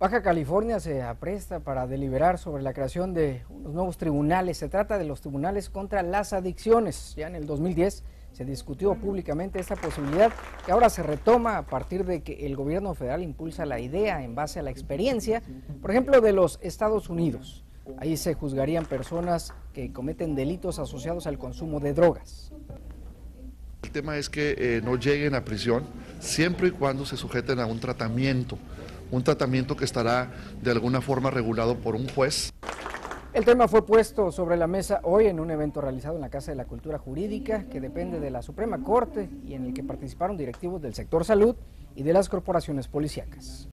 Baja California se apresta para deliberar sobre la creación de unos nuevos tribunales. Se trata de los tribunales contra las adicciones. Ya en el 2010 se discutió públicamente esta posibilidad que ahora se retoma a partir de que el gobierno federal impulsa la idea en base a la experiencia, por ejemplo, de los Estados Unidos. Ahí se juzgarían personas que cometen delitos asociados al consumo de drogas. El tema es que eh, no lleguen a prisión siempre y cuando se sujeten a un tratamiento, un tratamiento que estará de alguna forma regulado por un juez. El tema fue puesto sobre la mesa hoy en un evento realizado en la Casa de la Cultura Jurídica, que depende de la Suprema Corte y en el que participaron directivos del sector salud y de las corporaciones policíacas.